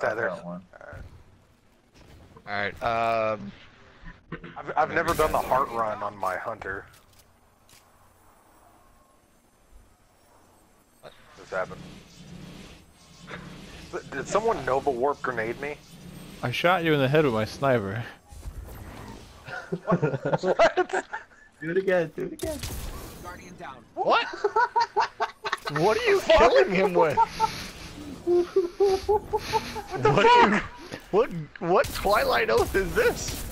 Tether. Got one. Alright, um... I've, I've never done the heart run on my hunter. What? This happened. Did someone Nova Warp grenade me? I shot you in the head with my sniper. What? Do it again, do it again. Guardian down. What? what are you killing him with? What, are you, what what Twilight Oath is this?